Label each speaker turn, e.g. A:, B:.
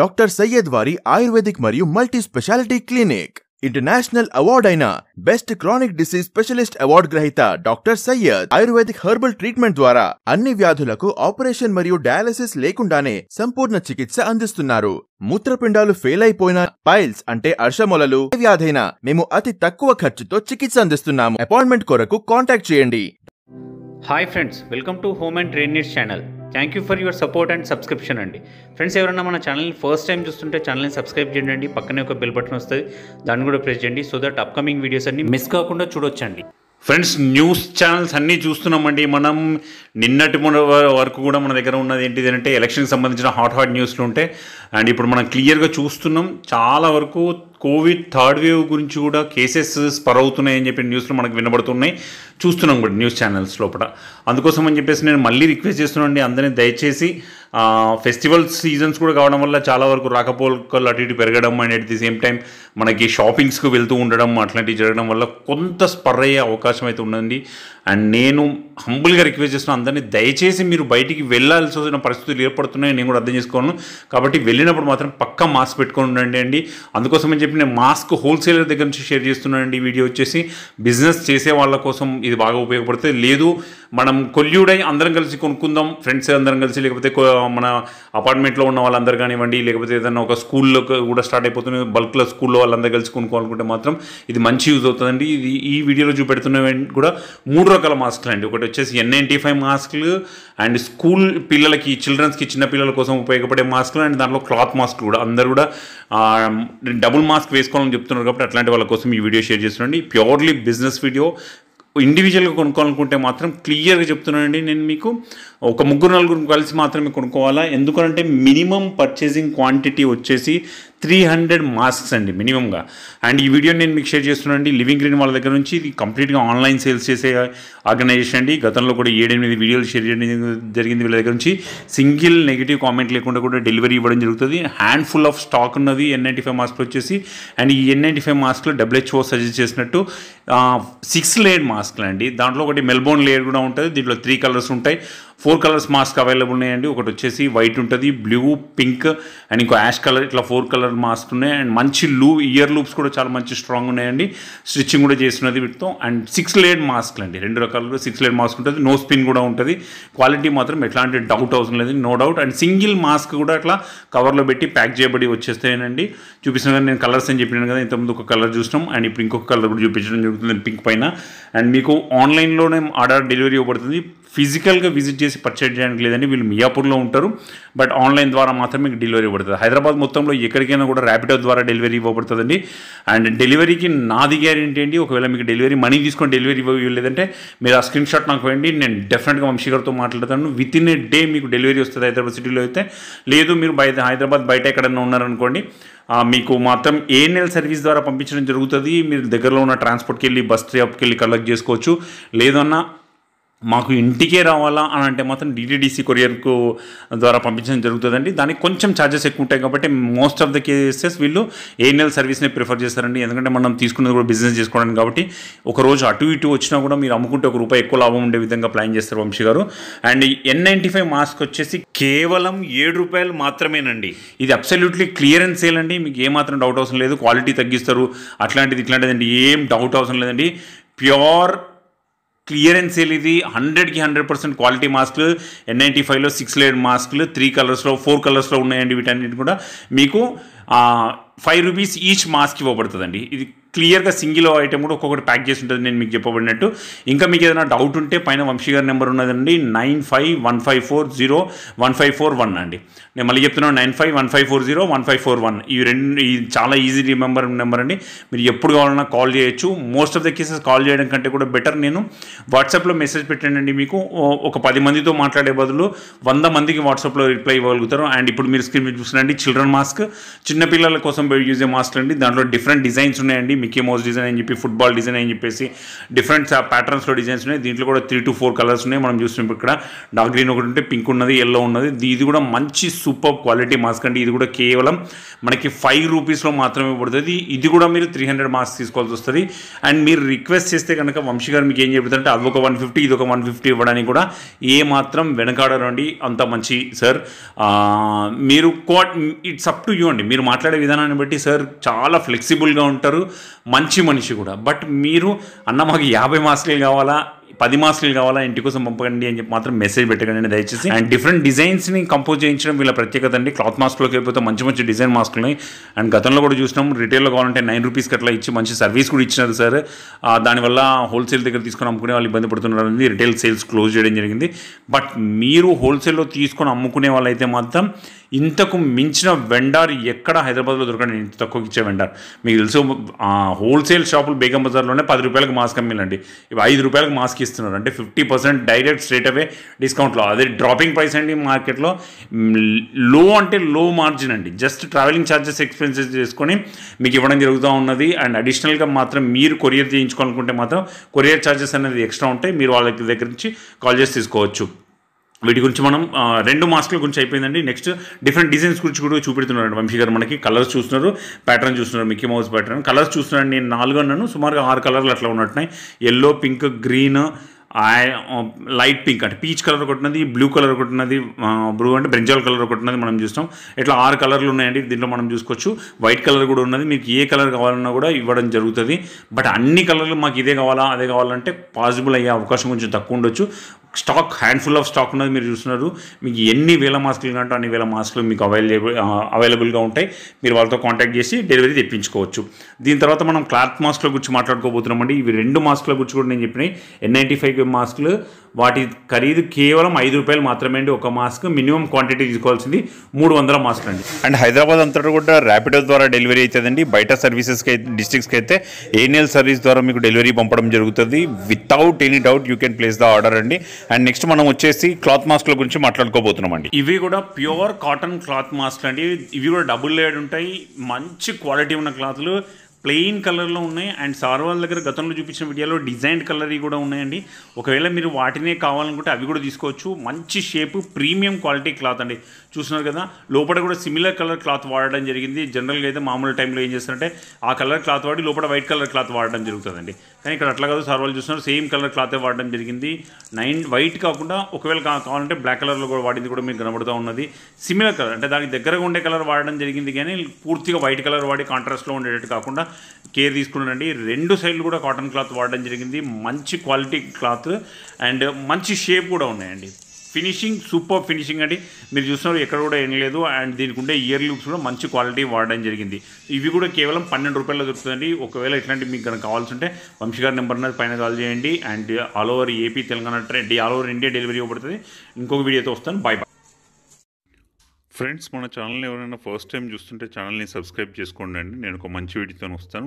A: Doctor Syed వారి ayurvedic మరియు multi speciality clinic. International award అయిన best chronic disease specialist award గ్రహీత doctor Syed ayurvedic herbal treatment ద్వారా అన్ని వ్యాధులకు ఆపరేషన్ మరియు డయాలసిస్ లేకుండానే సంపూర్ణ చికిత్స అందిస్తున్నారు. మూత్రపిండాలు ఫెయిల్ అయిపోయిన పైల్స్ అంటే అర్షమొలలు వ్యాధైనా మేము అతి తక్కువ ఖర్చుతో చికిత్స అందిస్తున్నాము. అపాయింట్మెంట్ కొరకు కాంటాక్ట్ చేయండి.
B: Hi friends welcome to home and trade channel thank you for your support and subscription అండి. ఫ్రెండ్స్ ఎవరైనా మన ఛానల్ని ఫస్ట్ టైం చూస్తుంటే ఛానల్ని సబ్స్క్రైబ్ చేయండి. పక్కనే ఒక బెల్ బటన్ వస్తుంది. దాన్ని కూడా ప్రెస్ చేయండి. సో దట్ అప్కమింగ్ వీడియోస్ అన్ని మిస్ కాకుండా చూడొచ్చండి. ఫ్రెండ్స్ న్యూస్ ఛానల్స్ అన్నీ చూస్తున్నామండి. మనం నిన్నటి మొన్న వరకు కూడా మన దగ్గర ఉన్నది ఏంటిది అంటే ఎలక్షన్కి సంబంధించిన హాట్ హాట్ న్యూస్లు ఉంటాయి అండ్ ఇప్పుడు మనం క్లియర్గా చూస్తున్నాం. చాలా వరకు కోవిడ్ థర్డ్ వేవ్ గురించి కూడా కేసెస్ స్పర్ అవుతున్నాయని చెప్పి న్యూస్లు మనకు వినబడుతున్నాయి. చూస్తున్నాం కూడా న్యూస్ ఛానల్స్ లోపల. అందుకోసం అని చెప్పేసి నేను మళ్ళీ రిక్వెస్ట్ చేస్తున్నాను అండి అందరినీ దయచేసి ఫెస్టివల్ సీజన్స్ కూడా కావడం వల్ల చాలా వరకు రాకపోకలు అటు ఇటు పెరగడం and at the same time మనకి షాపింగ్స్కి వెళ్తూ ఉండడం అట్లాంటివి జరగడం వల్ల కొంత స్పర్ అయ్యే అవకాశం అయితే ఉండండి అండ్ నేను హంబుల్గా రిక్వెస్ట్ చేస్తున్నాను అందరినీ దయచేసి మీరు బయటికి వెళ్ళాల్సి వచ్చిన పరిస్థితులు ఏర్పడుతున్నాయి నేను కూడా అర్థం చేసుకోను. కాబట్టి వెళ్ళినప్పుడు మాత్రం పక్కా మాస్క్ పెట్టుకొని ఉండండి అండి. అందుకోసం అని చెప్పి నేను మాస్క్ హోల్సేలర్ దగ్గర నుంచి షేర్ చేస్తున్నానండి వీడియో వచ్చేసి. బిజినెస్ చేసే వాళ్ళ కోసం ఇది బాగా ఉపయోగపడుతుంది. లేదు మనం కొల్యూడై అందరం కలిసి కొనుక్కుందాం. ఫ్రెండ్స్ అందరం కలిసి లేకపోతే మన అపార్ట్మెంట్లో ఉన్న వాళ్ళందరూ కానివ్వండి లేకపోతే ఏదైనా ఒక స్కూల్లో కూడా స్టార్ట్ అయిపోతుంది. బల్క్లో స్కూల్లో వాళ్ళందరూ కలిసి కొనుక్కోవాలనుకుంటే మాత్రం ఇది మంచి యూజ్ అవుతుందండి. ఇది ఈ వీడియోలో చూపెడుతున్నవి కూడా మూడు రకాల మాస్క్లు అండి. ఒకటి వచ్చేసి ఎన్ నైంటీ ఫైవ్ మాస్క్లు అండ్ స్కూల్ పిల్లలకి చిల్డ్రన్స్కి చిన్న పిల్లల కోసం ఉపయోగపడే మాస్క్లు అండ్ దాంట్లో క్లాత్ మాస్క్లు కూడా. అందరూ కూడా డబుల్ మాస్క్ వేసుకోవాలని చెప్తున్నారు కాబట్టి అట్లాంటి వాళ్ళ కోసం ఈ వీడియో షేర్ చేస్తున్నాండి ప్యూర్లీ బిజినెస్ వీడియో ఇండివిజువల్గా కొనుక్కోవాలనుకుంటే మాత్రం క్లియర్గా చెప్తున్నానండి. నేను మీకు ఒక ముగ్గురు నలుగురు కలిసి మాత్రమే కొనుక్కోవాలా? ఎందుకంటే మినిమం పర్చేసింగ్ క్వాంటిటీ వచ్చేసి త్రీ హండ్రెడ్ మాస్క్స్ అండి మినిమంగా. అండ్ ఈ వీడియో నేను మీకు షేర్ చేస్తున్నానండి లివింగ్ గ్రీన్ వాళ్ళ దగ్గర నుంచి ఇది కంప్లీట్గా ఆన్లైన్ సేల్స్ చేసే ఆర్గనైజేషన్ అండి. గతంలో కూడా ఏడెనిమిది వీడియోలు షేర్ చేయడం జరిగింది వీళ్ళ దగ్గర నుంచి. సింగిల్ నెగిటివ్ కామెంట్ లేకుండా కూడా డెలివరీ ఇవ్వడం జరుగుతుంది. హ్యాండ్ ఫుల్ ఆఫ్ స్టాక్ ఉన్నది ఎన్ నైంటీ ఫైవ్ మాస్క్లు వచ్చేసి. అండ్ ఈ ఎన్ నైంటీ ఫైవ్ మాస్క్లు డబ్ల్యూహెచ్ఓ సజెస్ట్ చేసినట్టు సిక్స్ లేయర్ మాస్క్లు అండి దాంట్లో ఒకటి మెల్బోర్న్ లేయర్ కూడా ఉంటుంది. దీంట్లో త్రీ కలర్స్ ఉంటాయి. ఫోర్ కలర్స్ మాస్క్ అవైలబుల్ ఉన్నాయండి. ఒకటి వచ్చేసి వైట్ ఉంటుంది బ్లూ పింక్ అండ్ ఇంకో యాష్ కలర్ ఇట్లా ఫోర్ కలర్ మాస్క్ ఉన్నాయి. అండ్ మంచి లూ ఇయర్ లూప్స్ కూడా చాలా మంచి స్ట్రాంగ్ ఉన్నాయండి. స్టిచ్చింగ్ కూడా చేస్తున్నది వీటితో. అండ్ సిక్స్ లేడ్ మాస్క్లు అండి. రెండు రకాలు సిక్స్ లేడ్ మాస్క్ ఉంటుంది. నో స్పిన్ కూడా ఉంటుంది. క్వాలిటీ మాత్రం ఎట్లాంటి డౌట్ అవసరం లేదు no doubt. And single mask కూడా అట్లా కవర్లో పెట్టి ప్యాక్ చేయబడి వచ్చేస్తాయనండి చూపిస్తున్న కదా నేను కలర్స్ అని చెప్పినాను కదా ఇంతకుముందు ఒక కలర్ చూసినాం. అండ్ ఇప్పుడు ఇంకొక కలర్ కూడా చూపించడం జరుగుతుంది పింక్ పైన. అండ్ మీకు ఆన్లైన్లోనే ఆర్డర్ డెలివరీ ఇవ్వబడుతుంది. ఫిజికల్గా విజిట్ చేసి పర్చేజ్ చేయడానికి లేదండి వీళ్ళు మియాపూర్లో ఉంటారు. బట్ ఆన్లైన్ ద్వారా మాత్రమే మీకు డెలివరీ ఇవ్వబడుతుంది. హైదరాబాద్ మొత్తంలో ఎక్కడికైనా కూడా ర్యాపిడో ద్వారా డెలివరీ ఇవ్వబడుతుందండి. అండ్ డెలివరీకి నాది గ్యారెంటీ అండి. ఒకవేళ మీకు డెలివరీ మనీ తీసుకొని డెలివరీ ఇవ్వలేదంటే మీరు ఆ స్క్రీన్ షాట్ నాకు వేయండి. నేను డెఫినెట్గా వంశీ గారితో మాట్లాడతాను. విత్ ఇన్ ఏ డే మీకు డెలివరీ వస్తుంది హైదరాబాద్ సిటీలో అయితే. లేదు మీరు బయట హైదరాబాద్ బయట ఎక్కడన్నా ఉన్నారనుకోండి మీకు మాత్రం ఏ సర్వీస్ ద్వారా పంపించడం జరుగుతుంది. మీరు దగ్గరలో ఉన్న ట్రాన్స్పోర్ట్కి వెళ్ళి బస్ స్టాప్కి వెళ్ళి కలెక్ట్ చేసుకోవచ్చు. లేదన్నా మాకు ఇంటికే రావాలా అని అంటే మాత్రం డీటీడీసీ కొరియర్కు ద్వారా పంపించడం జరుగుతుందండి. దానికి కొంచెం ఛార్జెస్ ఎక్కువ ఉంటాయి కాబట్టి మోస్ట్ ఆఫ్ ద కేసెస్ వీళ్ళు ఏఎన్ఎల్ సర్వీస్ని ప్రిఫర్ చేస్తారండి. ఎందుకంటే మనం తీసుకున్నది కూడా బిజినెస్ చేసుకోవడానికి కాబట్టి ఒక రోజు అటు ఇటు వచ్చినా కూడా మీరు అమ్ముకుంటే ఒక రూపాయి ఎక్కువ లాభం ఉండే విధంగా ప్లాన్ చేస్తారు వంశీ గారు. And N ninety five mask వచ్చేసి కేవలం ఏడు రూపాయలు మాత్రమేనండి. ఇది అబ్సల్యూట్లీ క్లియరెన్స్ సేల్ అండి. మీకు ఏమాత్రం డౌట్ అవసరం లేదు. క్వాలిటీ తగ్గిస్తారు. అట్లాంటిది ఇట్లాంటిదండి ఏం డౌట్ అవసరం లేదండి. ప్యూర్ క్లియరెన్స్ సేల్ ఇది హండ్రెడ్కి హండ్రెడ్ పర్సెంట్ క్వాలిటీ మాస్క్లు ఎన్ నైంటీ ఫైవ్లో సిక్స్ లేయర్ మాస్క్లు త్రీ కలర్స్లో ఫోర్ కలర్స్లో ఉన్నాయండి వీటన్నిటి కూడా. మీకు ఫైవ్ రూపీస్ ఈచ్ మాస్క్ ఇవ్వబడుతుందండి. ఇది క్లియర్గా సింగిల్ ఐటమ్ కూడా ఒక్కొక్కటి ప్యాక్ చేసి ఉంటుంది. నేను మీకు చెప్పబడినట్టు. ఇంకా మీకు ఏదైనా డౌట్ ఉంటే పైన వంశీ గారి నెంబర్ ఉన్నదండి. Nine five one five four zero one five four one అండి. నేను మళ్ళీ చెప్తున్నాను nine five one five four zero one five four one ఈ రెండు ఈ చాలా ఈజీ రిమెంబర్ నెంబర్ అండి. మీరు ఎప్పుడు కావాలన్నా కాల్ చేయొచ్చు. Most of the cases call చేయడం కంటే కూడా బెటర్ నేను వాట్సాప్లో మెసేజ్ పెట్టానండి మీకు. ఒక పది మందితో మాట్లాడే బదులు వంద మందికి వాట్సాప్లో రిప్లై ఇవ్వగలుగుతారు. అండ్ ఇప్పుడు మీరు స్క్రీన్ మీద చూస్తున్నాండి చిల్డ్రన్ మాస్క్ చిన్నపిల్లల కోసం యూజ్ మాస్క్లు మాస్క్ అండి. దాంట్లో డిఫరెంట్ డిజైన్స్ ఉన్నాయండి. మిక్కీ మౌస్ డిజైన్ అని చెప్పి ఫుట్బాల్ డిజైన్ అని చెప్పేసి డిఫరెంట్ ప్యాటర్న్స్లో డిజైన్స్ ఉన్నాయి. దీంట్లో కూడా త్రీ టు ఫోర్ కలర్స్ ఉన్నాయి. మనం చూసినప్పుడు ఇక్కడ. డార్క్ గ్రీన్ ఒకటి ఉంటే పింక్ ఉన్నది ఎల్లో ఉన్నది. ఇది కూడా మంచి సూపర్ క్వాలిటీ మాస్క్ అండి. ఇది కూడా కేవలం మనకి ఫైవ్ రూపీస్లో మాత్రమే పడుతుంది. ఇది కూడా మీరు త్రీ హండ్రెడ్ మాస్క్ తీసుకోవాల్సి వస్తుంది. అండ్ మీరు రిక్వెస్ట్ చేస్తే కనుక వంశీ గారు మీకు ఏం చెబుతారంటే అది ఒక వన్ ఫిఫ్టీ ఇది ఒక వన్ ఫిఫ్టీ ఇవ్వడానికి కూడా ఏ మాత్రం వెనకాడరండి. అంత మంచి సార్ మీరు quote it's up to you అండి. మీరు మాట్లాడే విధానాన్ని బట్టి సార్ చాలా ఫ్లెక్సిబుల్గా ఉంటారు. మంచి మనిషి కూడా. బట్ మీరు అన్న మాకు యాభై మాస్కులు కావాలా? పది మాస్కులు కావాలా ఇంటి కోసం పంపకండి అని చెప్పి మాత్రం మెసేజ్ పెట్టకండి దయచేసి. అండ్ డిఫరెంట్ డిజైన్స్ని కంపోజ్ చేయించడం వీళ్ళ ప్రత్యేకత అండి. క్లాత్ మాస్క్లోకి వెళ్ళిపోతే మంచి మంచి డిజైన్ మాస్కులు ఉన్నాయి. అండ్ గతంలో కూడా చూసినాం రిటైల్లో కావాలంటే నైన్ రూపీస్కి అట్లా ఇచ్చి మంచి సర్వీస్ కూడా ఇచ్చినారు సార్ దానివల్ల హోల్సేల్ దగ్గర తీసుకొని అమ్ముకునే వాళ్ళు ఇబ్బంది పడుతున్నారు అనేది రిటైల్ సేల్స్ క్లోజ్ చేయడం జరిగింది. బట్ మీరు హోల్సేల్లో తీసుకొని అమ్ముకునే వాళ్ళైతే మాత్రం ఇంతకు మించిన వెండార్ ఎక్కడ హైదరాబాద్లో దొరకండి ఇంత తక్కువకి ఇచ్చే వెండార్ మీకు తెలుసు హోల్సేల్ షాపులు బేగం బజార్లోనే పది రూపాయలకు మాస్క్ అమ్మిలండి ఇవి ఐదు రూపాయలకు మాస్క్ ఇస్తున్నారు. అంటే fifty percent direct straight away డిస్కౌంట్లో. అదే డ్రాపింగ్ ప్రైస్ అండి మార్కెట్లో. లో అంటే లో మార్జిన్ అండి. జస్ట్ ట్రావెలింగ్ ఛార్జెస్ ఎక్స్పెన్సెస్ చేసుకొని మీకు ఇవ్వడం జరుగుతూ ఉన్నది. అండ్ అడిషనల్గా మాత్రం మీరు కొరియర్ చేయించుకోవాలనుకుంటే మాత్రం కొరియర్ ఛార్జెస్ అనేది ఎక్స్ట్రా ఉంటాయి. మీరు వాళ్ళ దగ్గర నుంచి కాల్ చేసి తీసుకోవచ్చు. వీటి గురించి మనం రెండు మాస్కుల గురించి అయిపోయిందండి. నెక్స్ట్ డిఫరెంట్ డిజైన్స్ గురించి కూడా చూపెడుతున్నాడు వంశీ గారు మనకి కలర్స్ చూస్తున్నారు ప్యాటర్న్ చూస్తున్నారు మిక్కీ మౌస్ ప్యాటర్న్ కలర్స్ చూస్తున్నాడు నేను నాలుగు అన్నాను. సుమారుగా ఆరు కలర్లు అట్లా ఉన్నట్టున్నాయి. Yellow pink green light pink uh, అంటే పీచ్ కలర్ ఒకటి ఉన్నది బ్లూ కలర్ ఒకటి ఉన్నది బ్లూ అంటే బ్రింజాల్ కలర్ ఒకటి ఉన్నది మనం చూస్తాం. ఇట్లా ఆరు కలర్లు ఉన్నాయండి దీంట్లో మనం చూసుకోవచ్చు. వైట్ కలర్ కూడా ఉన్నది మీకు ఏ కలర్ కావాలన్నా కూడా ఇవ్వడం జరుగుతుంది. బట్ అన్ని కలర్లు మాకు ఇదే కావాలా అదే కావాలంటే పాసిబుల్ అయ్యే అవకాశం కొంచెం తక్కువ ఉండొచ్చు. స్టాక్ హ్యాండ్ఫుల్ ఆఫ్ స్టాక్ ఉన్నది మీరు చూస్తున్నారు. మీకు ఎన్ని వేల మాస్కులు కంటే అన్ని వేల మాస్కులు మీకు అవైలబుల్ అవైలబుల్గా uh, ఉంటాయి. మీరు వాళ్ళతో కాంటాక్ట్ చేసి డెలివరీ తెప్పించుకోవచ్చు. దీని తర్వాత మనం క్లాత్ మాస్కుల గురించి మాట్లాడుకోబోతున్నామండి. ఇవి రెండు మాస్కుల గురించి కూడా నేను చెప్పినాయి. ఎన్ నైంటీ ఫైవ్ మాస్కులు. వాటి ఖరీదు కేవలం ఐదు రూపాయలు మాత్రమే అండి. ఒక మాస్క్ మినిమం క్వాంటిటీ తీసుకోవాల్సింది మూడు వందల మాస్కులు అండి. అండ్ హైదరాబాద్ అంతటా కూడా ర్యాపిడో ద్వారా డెలివరీ అవుతుందండి. బయట సర్వీసెస్కి అయితే డిస్ట్రిక్ట్స్కి అయితే ఏనియల్ సర్వీస్ ద్వారా మీకు డెలివరీ పంపడం జరుగుతుంది. Without any doubt you can place the order అండి. అండ్ నెక్స్ట్ మనం వచ్చేసి క్లాత్ మాస్క్ల గురించి మాట్లాడుకోబోతున్నాం అండి. ఇవి కూడా ప్యూర్ కాటన్ క్లాత్ మాస్క్ అండి. ఇవి కూడా డబుల్ లేయర్డ్ ఉంటాయి. మంచి క్వాలిటీ ఉన్న క్లాత్లు. ప్లెయిన్ కలర్లో ఉన్నాయి. అండ్ సార్ వాళ్ళ దగ్గర గతంలో చూపించిన వీడియోలో డిజైన్ కలర్ కూడా ఉన్నాయండి. ఒకవేళ మీరు వాటినే కావాలనుకుంటే అవి కూడా తీసుకోవచ్చు. మంచి షేప్ ప్రీమియం క్వాలిటీ క్లాత్ అండి. చూస్తున్నారు కదా లోపల కూడా సిమిలర్ కలర్ క్లాత్ వాడడం జరిగింది. జనరల్గా అయితే మామూలు టైంలో ఏం చేస్తారంటే ఆ కలర్ క్లాత్ వాడి లోపల వైట్ కలర్ క్లాత్ వాడడం జరుగుతుందండి. కానీ ఇక్కడ అట్లా కాదు సార్ వాళ్ళు చూస్తున్నారు సేమ్ కలర్ క్లాతే వాడడం జరిగింది. నైన్ వైట్ కాకుండా ఒకవేళ కావాలంటే బ్లాక్ కలర్లో కూడా వాడింది కూడా మీకు కనబడుతూ ఉన్నది. సిమిలర్ కలర్ అంటే దానికి దగ్గరగా ఉండే కలర్ వాడడం జరిగింది కానీ పూర్తిగా వైట్ కలర్ వాడి కాంట్రాస్ట్లో ఉండేటట్టు కాకుండా కేర్ తీసుకున్నానండి రెండు సైడ్లు కూడా కాటన్ క్లాత్ వాడడం జరిగింది. మంచి క్వాలిటీ క్లాత్ అండ్ మంచి షేప్ కూడా ఉన్నాయండి. ఫినిషింగ్ సూపర్ ఫినిషింగ్ అండి. మీరు చూస్తున్నారు ఎక్కడ కూడా ఏం లేదు. అండ్ దీనికి ఉండే ఇయర్ లూప్స్ కూడా మంచి క్వాలిటీ వాడడం జరిగింది. ఇవి కూడా కేవలం పన్నెండు రూపాయలు దొరుకుతుందండి. ఒకవేళ ఇట్లాంటి మీకు కనుక కావాల్సి ఉంటే వంశీ గారి నెంబర్ అనేది పైన కాల్ చేయండి. And all over AP Telangana trend all over India delivery ఇవ్వబడుతుంది. ఇంకొక వీడియోతో వస్తాను. బాయ్ బాయ్
C: ఫ్రెండ్స్ మన ఛానల్ ఎవరైనా ఫస్ట్ టైం చూస్తుంటే ఛానల్ని సబ్స్క్రైబ్ చేసుకోండి అండి. నేను ఒక మంచి వీడియోతో వస్తాను.